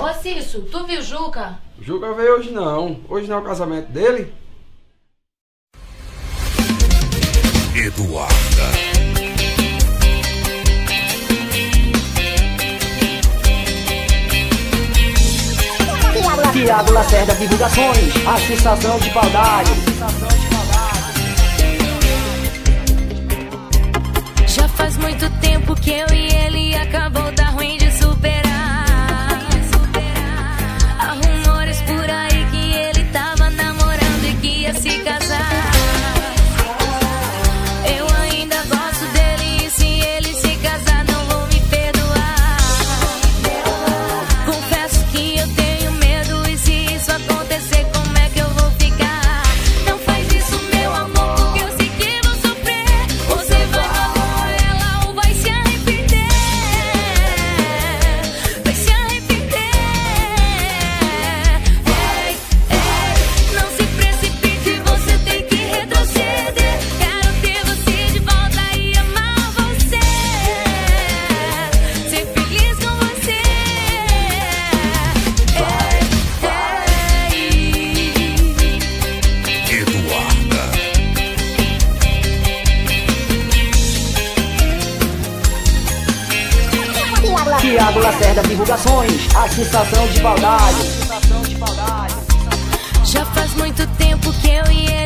Ô Cício, tu viu Juca? Juca veio hoje não. Hoje não é o casamento dele. Eduarda. Tiago Lacerda Divulgações, a sensação de maldade. Já faz muito tempo que eu e ele Tiago Lacerda Divulgações, a sensação de maldade. Já faz muito tempo que eu ia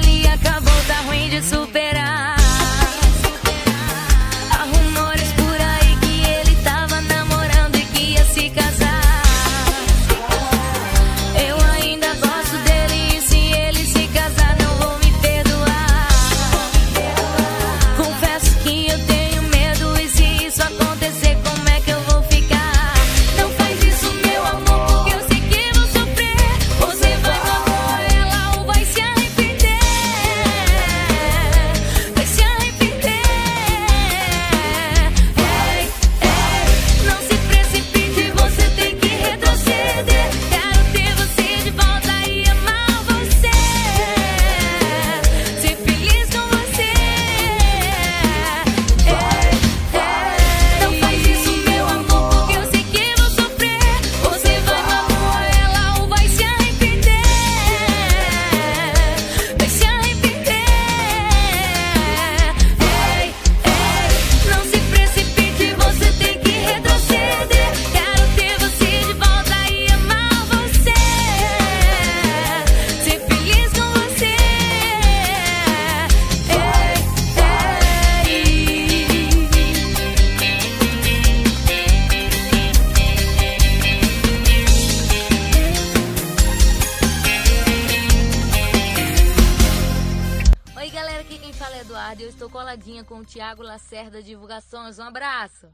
Aqui quem fala é Eduardo e eu estou coladinha com o Tiago Lacerda Divulgações. Um abraço!